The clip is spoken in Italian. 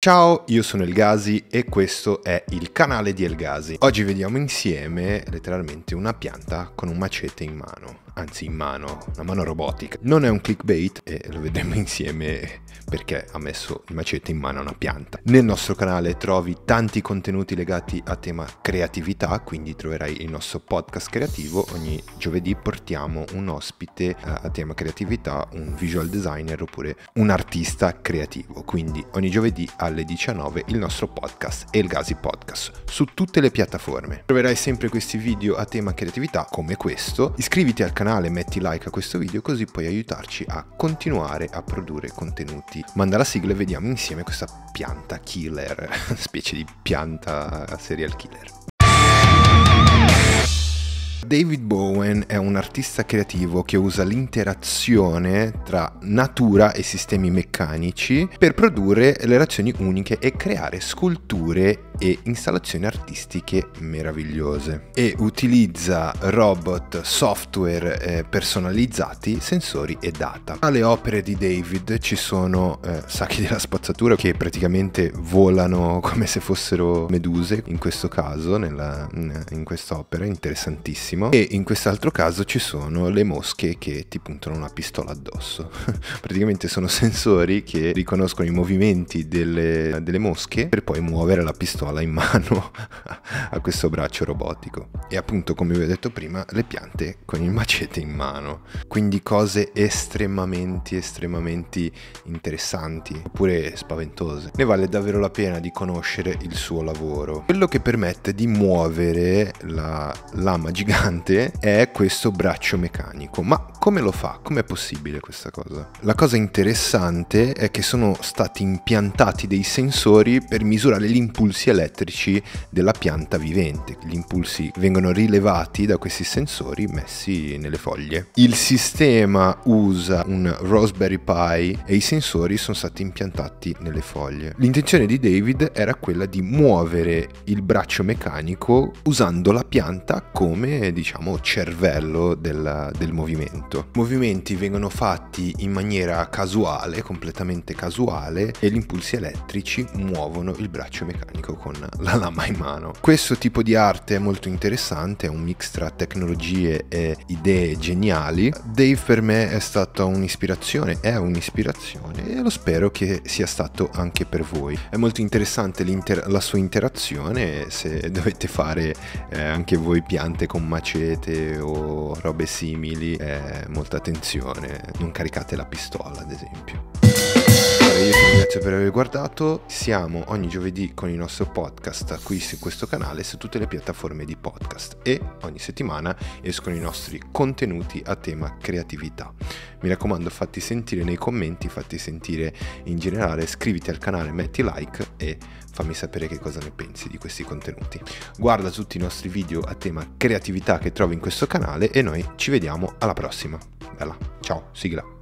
Ciao, io sono Elgasi e questo è il canale di Elgasi. Oggi vediamo insieme letteralmente una pianta con un macete in mano anzi in mano, una mano robotica. Non è un clickbait e lo vedremo insieme perché ha messo il macete in mano a una pianta. Nel nostro canale trovi tanti contenuti legati a tema creatività, quindi troverai il nostro podcast creativo. Ogni giovedì portiamo un ospite eh, a tema creatività, un visual designer oppure un artista creativo. Quindi ogni giovedì alle 19 il nostro podcast e il Gazi Podcast su tutte le piattaforme. Troverai sempre questi video a tema creatività come questo. Iscriviti al canale canale, metti like a questo video così puoi aiutarci a continuare a produrre contenuti. Manda la sigla e vediamo insieme questa pianta killer, specie di pianta serial killer. David Bowen è un artista creativo che usa l'interazione tra natura e sistemi meccanici per produrre relazioni uniche e creare sculture e installazioni artistiche meravigliose e utilizza robot, software eh, personalizzati, sensori e data. Alle opere di David ci sono eh, sacchi della spazzatura che praticamente volano come se fossero meduse, in questo caso, nella, in quest'opera, interessantissimo. E in quest'altro caso ci sono le mosche che ti puntano una pistola addosso. praticamente sono sensori che riconoscono i movimenti delle, delle mosche per poi muovere la pistola pistola in mano a questo braccio robotico. E appunto, come vi ho detto prima, le piante con il macete in mano. Quindi cose estremamente, estremamente interessanti, oppure spaventose. Ne vale davvero la pena di conoscere il suo lavoro. Quello che permette di muovere la lama gigante è questo braccio meccanico. Ma come lo fa? Com'è possibile questa cosa? La cosa interessante è che sono stati impiantati dei sensori per misurare gli impulsi elettrici della pianta vivente. Gli impulsi vengono rilevati da questi sensori messi nelle foglie. Il sistema usa un Raspberry Pi e i sensori sono stati impiantati nelle foglie. L'intenzione di David era quella di muovere il braccio meccanico usando la pianta come diciamo cervello del, del movimento movimento. Movimenti vengono fatti in maniera casuale, completamente casuale, e gli impulsi elettrici muovono il braccio meccanico con la lama in mano. Questo tipo di arte è molto interessante, è un mix tra tecnologie e idee geniali. Dave per me è stata un'ispirazione, è un'ispirazione e lo spero che sia stato anche per voi. È molto interessante la sua interazione, se dovete fare eh, anche voi piante con macete o robe simili, eh, molta attenzione, non caricate la pistola ad esempio. Ringrazio per aver guardato, siamo ogni giovedì con il nostro podcast qui su questo canale su tutte le piattaforme di podcast e ogni settimana escono i nostri contenuti a tema creatività. Mi raccomando fatti sentire nei commenti, fatti sentire in generale, iscriviti al canale, metti like e fammi sapere che cosa ne pensi di questi contenuti. Guarda tutti i nostri video a tema creatività che trovi in questo canale e noi ci vediamo alla prossima. Bella, ciao, sigla.